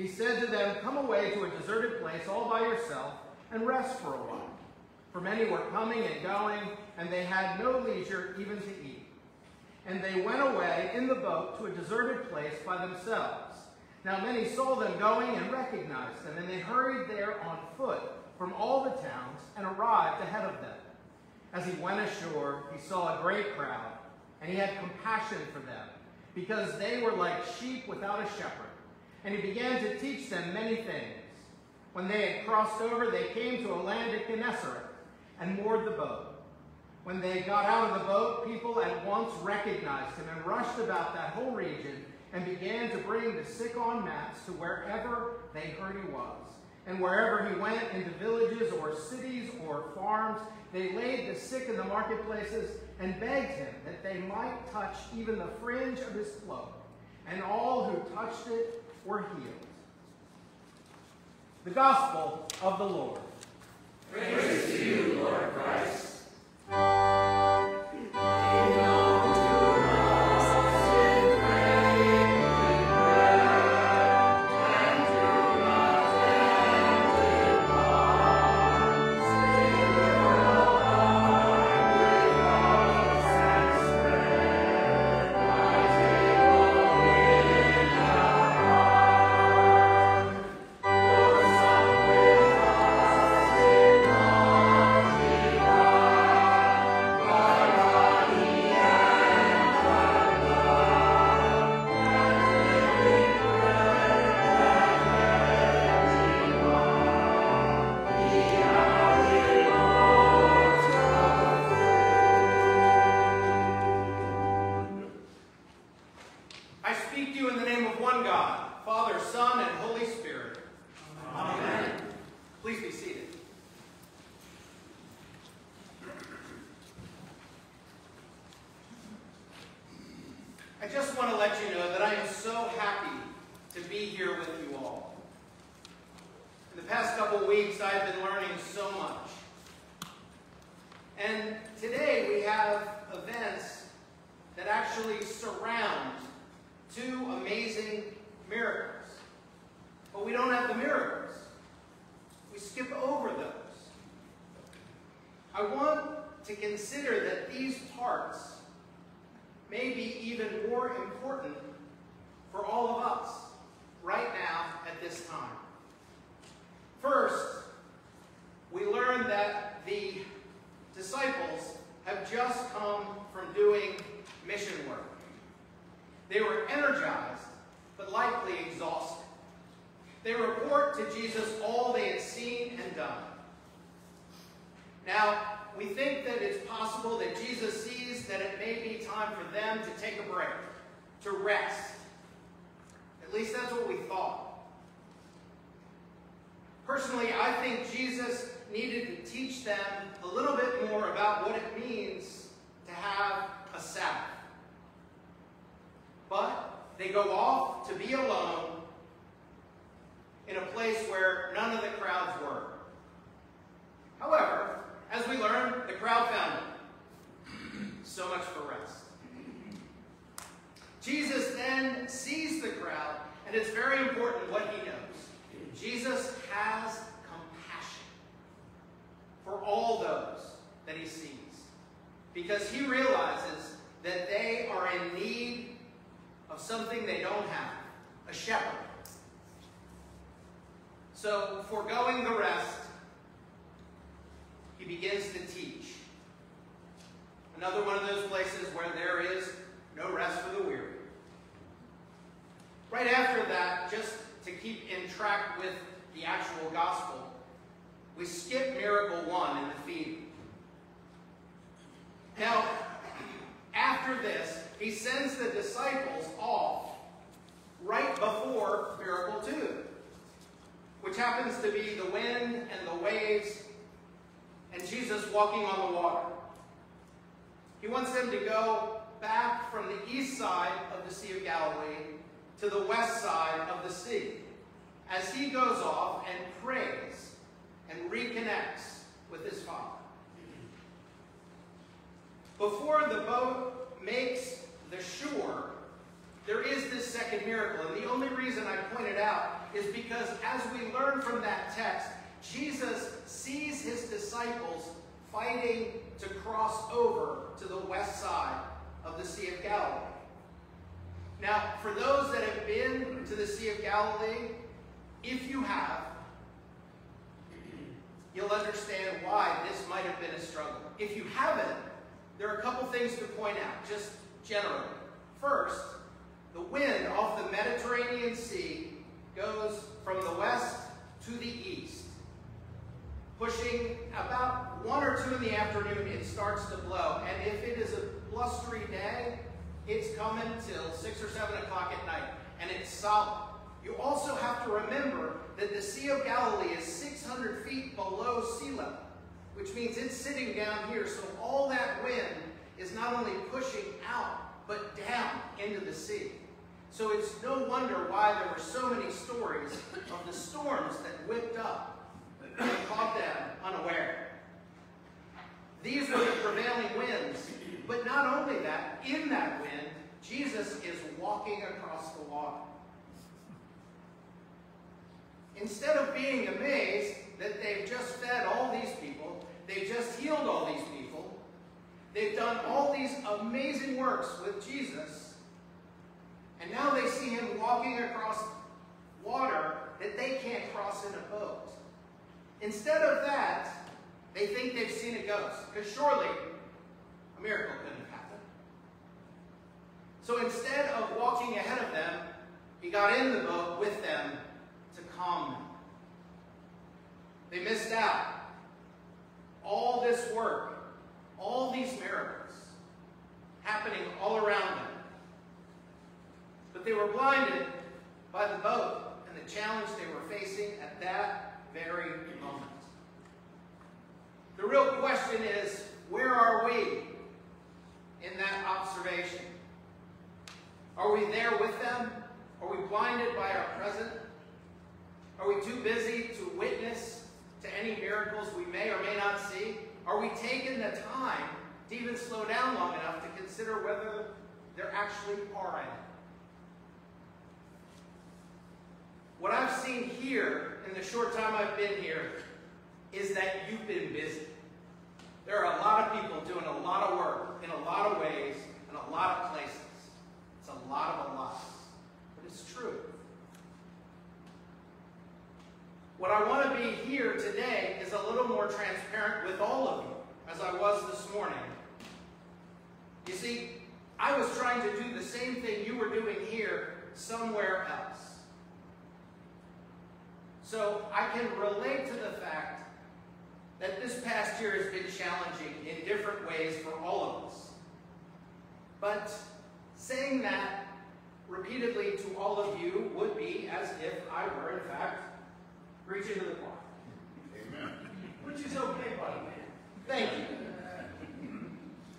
He said to them, Come away to a deserted place all by yourself and rest for a while. For many were coming and going, and they had no leisure even to eat. And they went away in the boat to a deserted place by themselves. Now many saw them going and recognized them, and they hurried there on foot from all the towns and arrived ahead of them. As he went ashore, he saw a great crowd, and he had compassion for them, because they were like sheep without a shepherd. And he began to teach them many things. When they had crossed over, they came to a land of Gennesaret and moored the boat. When they got out of the boat, people at once recognized him and rushed about that whole region and began to bring the sick on mats to wherever they heard he was. And wherever he went, into villages or cities or farms, they laid the sick in the marketplaces and begged him that they might touch even the fringe of his cloak. And all who touched it were healed. The Gospel of the Lord. Praise to you, Lord Christ. I just want to let you know that I am so happy to be here with you all. In the past couple weeks, I've been learning so much. And today we have events that actually surround two amazing miracles. But we don't have the miracles. We skip over those. I want to consider that these parts may be even more important for all of us right now at this time. First, we learn that the disciples have just come from doing mission work. They were energized, but likely exhausted. They report to Jesus all they had seen and done. Now, we think that it's possible that Jesus sees that it may be time for them to take a break, to rest. At least that's what we thought. Personally, I think Jesus needed to teach them a little bit more about what it means to have a Sabbath. But they go off to be alone in a place where none of the crowds were. However, as we learn, the crowd found him. So much for rest. Jesus then sees the crowd, and it's very important what he knows. Jesus has compassion for all those that he sees because he realizes that they are in need of something they don't have a shepherd. So, foregoing the rest, he begins to teach. Another one of those places where there is no rest for the weary. Right after that, just to keep in track with the actual gospel, we skip miracle one in the feeding. Now, after this, he sends the disciples off right before miracle two, which happens to be the wind and the waves and Jesus walking on the water. He wants them to go back from the east side of the Sea of Galilee to the west side of the sea as he goes off and prays and reconnects with his Father. before the boat makes the shore, there is this second miracle. And the only reason I point it out is because as we learn from that text, Jesus sees his disciples fighting to cross over to the west side of the Sea of Galilee. Now, for those that have been to the Sea of Galilee, if you have, you'll understand why this might have been a struggle. If you haven't, there are a couple things to point out, just generally. First, the wind off the Mediterranean Sea goes from the west to the east. Pushing about 1 or 2 in the afternoon, it starts to blow. And if it is a blustery day, it's coming till 6 or 7 o'clock at night. And it's solid. You also have to remember that the Sea of Galilee is 600 feet below sea level, which means it's sitting down here. So all that wind is not only pushing out, but down into the sea. So it's no wonder why there were so many stories of the storms that whipped up caught them unaware. These were the prevailing winds. But not only that, in that wind, Jesus is walking across the water. Instead of being amazed that they've just fed all these people, they've just healed all these people, they've done all these amazing works with Jesus, and now they see him walking across water that they can't cross in a boat. Instead of that, they think they've seen a ghost, because surely a miracle couldn't have happened. So instead of walking ahead of them, he got in the boat with them to calm them. They missed out. All this work, all these miracles happening all around them. But they were blinded by the boat and the challenge they were facing at that very moment. The real question is, where are we in that observation? Are we there with them? Are we blinded by our present? Are we too busy to witness to any miracles we may or may not see? Are we taking the time to even slow down long enough to consider whether there actually are any? What I've seen here in the short time I've been here is that you've been busy. There are a lot of people doing a lot of work in a lot of ways in a lot of places. It's a lot of a lot. But it's true. What I want to be here today is a little more transparent with all of you, as I was this morning. You see, I was trying to do the same thing you were doing here somewhere else. So I can relate to the fact that this past year has been challenging in different ways for all of us. But saying that repeatedly to all of you would be as if I were, in fact, preaching to the choir. Amen. Which is okay, by the way. Thank you.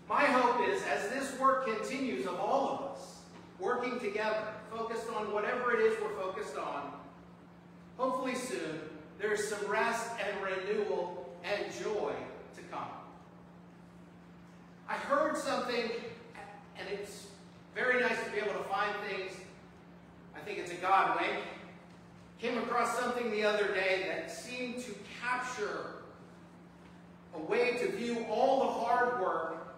My hope is, as this work continues of all of us, working together, focused on whatever it is we're focused on, hopefully soon, there's some rest and renewal and joy to come. I heard something, and it's very nice to be able to find things. I think it's a God wink. Came across something the other day that seemed to capture a way to view all the hard work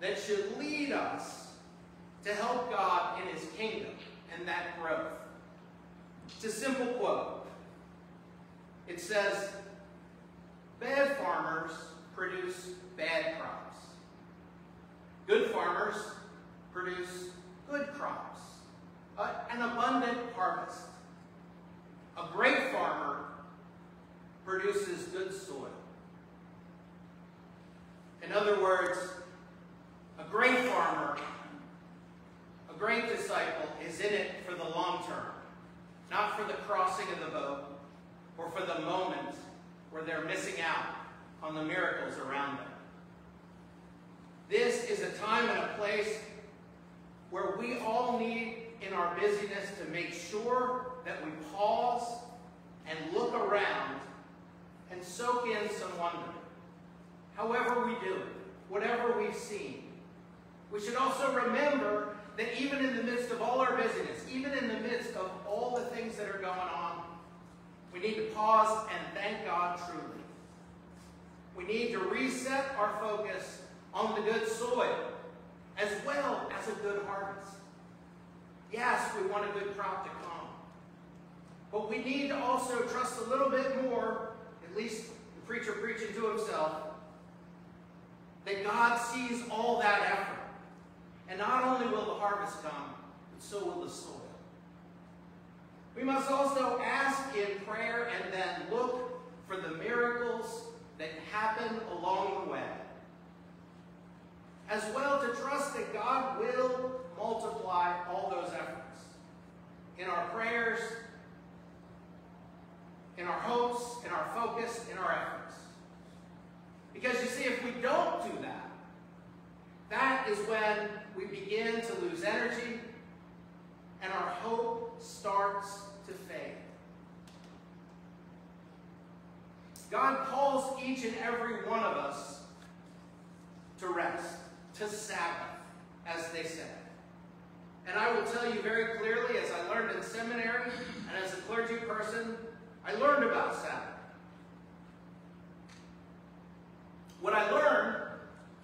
that should lead us to help God in his kingdom and that growth. It's a simple quote. It says, bad farmers produce bad crops. Good farmers produce good crops, uh, an abundant harvest. A great farmer produces good soil. In other words, a great farmer, a great disciple is in it for the long term, not for the crossing of the boat or for the moment where they're missing out on the miracles around them. This is a time and a place where we all need, in our busyness, to make sure that we pause and look around and soak in some wonder. However we do it, whatever we've seen, we should also remember that even in the midst of all our busyness, even in the midst of all the things that are going on, we need to pause and thank God truly. We need to reset our focus on the good soil as well as a good harvest. Yes, we want a good crop to come. But we need to also trust a little bit more, at least the preacher preaching to himself, that God sees all that effort. And not only will the harvest come, but so will the soil. We must also ask in prayer and then look for the miracles that happen along the way. As well to trust that God will multiply all those efforts in our prayers, in our hopes, in our focus, in our efforts. Because you see, if we don't do that, that is when we begin to lose energy and our hope starts to fade. God calls each and every one of us to rest, to Sabbath, as they say. And I will tell you very clearly, as I learned in seminary and as a clergy person, I learned about Sabbath. What I learned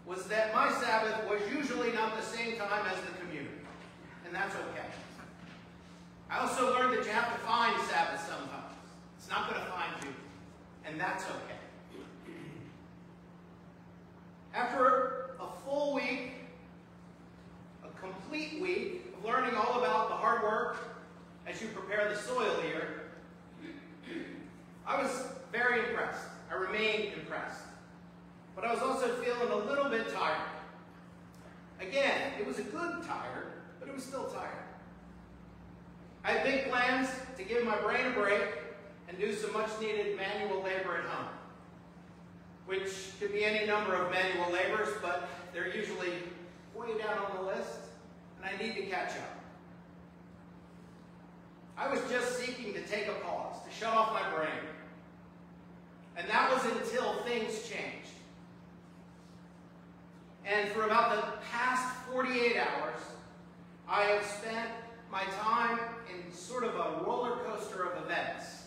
was that my Sabbath was usually not the same time as the community. And that's okay. I also learned that you have to find Sabbath sometimes. It's not going to find you. And that's okay. After a full week, a complete week of learning all about the hard work as you prepare the soil here, I was very impressed. I remained impressed. But I was also feeling a little bit tired. Again, it was a good tired, but it was still tired. I had big plans to give my brain a break and do some much needed manual labor at home, which could be any number of manual labors, but they're usually way down on the list, and I need to catch up. I was just seeking to take a pause, to shut off my brain. And that was until things changed. And for about the past 48 hours, I have spent my time in sort of a roller coaster of events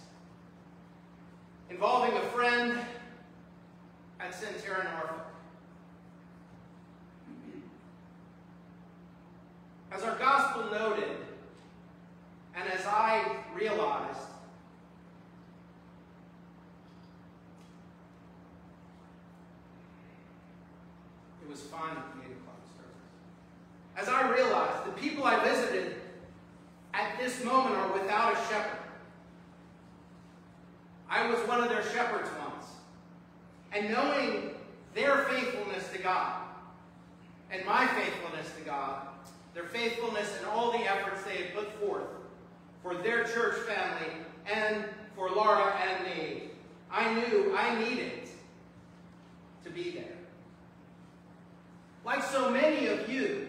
involving a friend at Sentara Norfolk. As our gospel noted, and as I realized, it was fine at the 8 o'clock service. As I realized, the people I visited at this moment are without a shepherd. I was one of their shepherds once. And knowing their faithfulness to God and my faithfulness to God, their faithfulness and all the efforts they had put forth for their church family and for Laura and me, I knew I needed to be there. Like so many of you,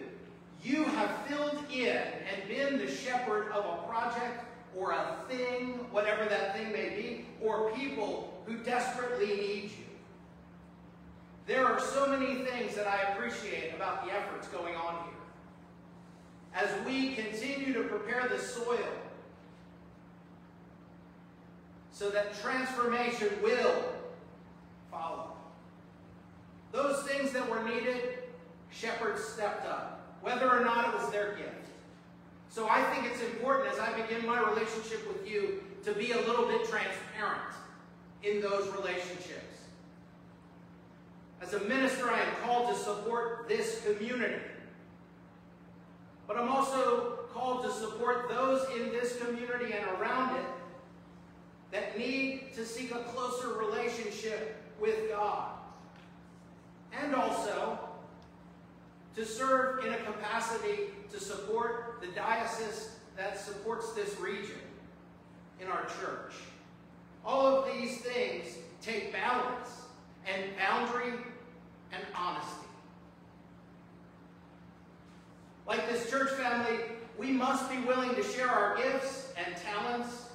you have filled in and been the shepherd of a project or a thing, whatever that thing may be, or people who desperately need you. There are so many things that I appreciate about the efforts going on here. As we continue to prepare the soil so that transformation will follow. Those things that were needed, shepherds stepped up, whether or not it was their gift. So I think it's important as I begin my relationship with you to be a little bit transparent in those relationships. As a minister, I am called to support this community. But I'm also called to support those in this community and around it that need to seek a closer relationship with God. And also to serve in a capacity to support the diocese that supports this region in our church. All of these things take balance and boundary and honesty. Like this church family, we must be willing to share our gifts and talents,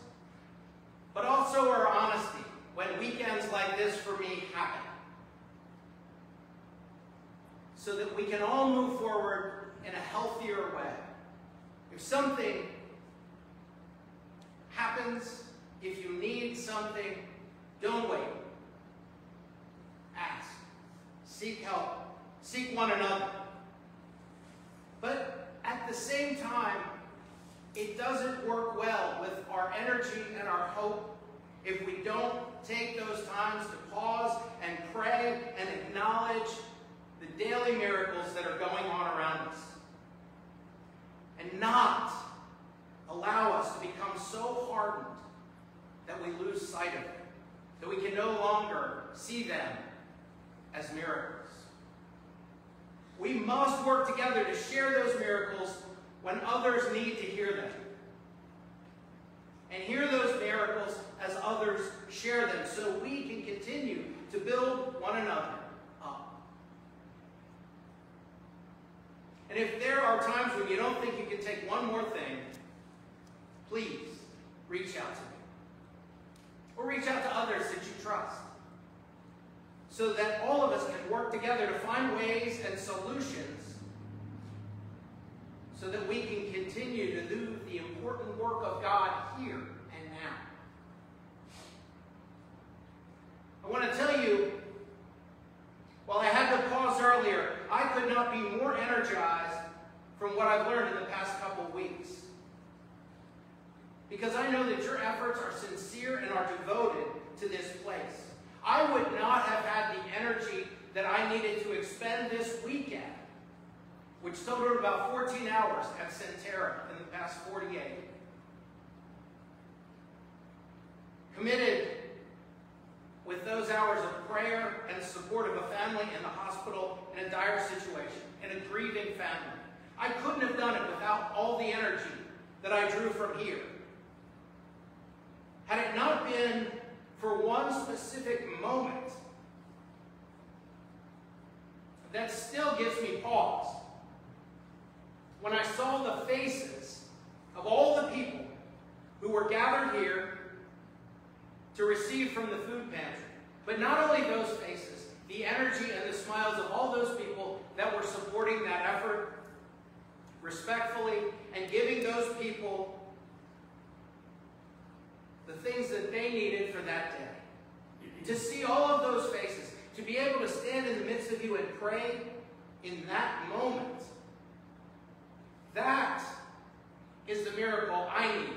but also our honesty when weekends like this for me happen. so that we can all move forward in a healthier way. If something happens, if you need something, don't wait. Ask. Seek help. Seek one another. But at the same time, it doesn't work well with our energy and our hope if we don't take those times to pause and pray and acknowledge the daily miracles that are going on around us. And not allow us to become so hardened that we lose sight of them, that we can no longer see them as miracles. We must work together to share those miracles when others need to hear them. And hear those miracles as others share them so we can continue to build one another up. And if there are times when you don't think you can take one more thing, please reach out to me. Or reach out to others that you trust. So that all of us can work together to find ways and solutions so that we can continue to do the important work of God here and now. I want to tell you, while I had to pause earlier, I could not be more energized from what I've learned in the past couple weeks. Because I know that your efforts are sincere and are devoted to this place. I would not have had the energy that I needed to expend this weekend, which totaled about 14 hours at Sentara in the past 48. Committed with those hours of prayer and support of a family in the hospital in a dire situation, in a grieving family. I couldn't have done it without all the energy that I drew from here. Had it not been for one specific moment that still gives me pause. When I saw the faces of all the people who were gathered here to receive from the food pantry, but not only those faces, the energy and the smiles of all those people that were supporting that effort respectfully and giving those people things that they needed for that day. To see all of those faces, to be able to stand in the midst of you and pray in that moment, that is the miracle I need.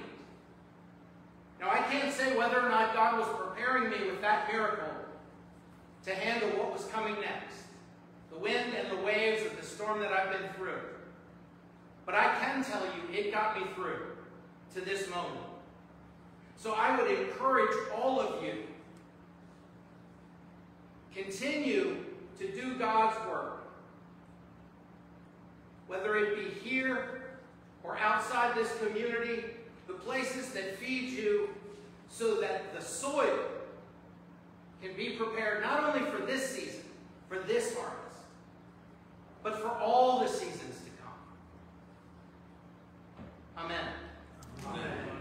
Now, I can't say whether or not God was preparing me with that miracle to handle what was coming next the wind and the waves of the storm that I've been through. But I can tell you, it got me through to this moment. So I would encourage all of you, continue to do God's work. Whether it be here or outside this community, the places that feed you so that the soil can be prepared not only for this season, for this harvest, but for all the seasons to come. Amen. Amen.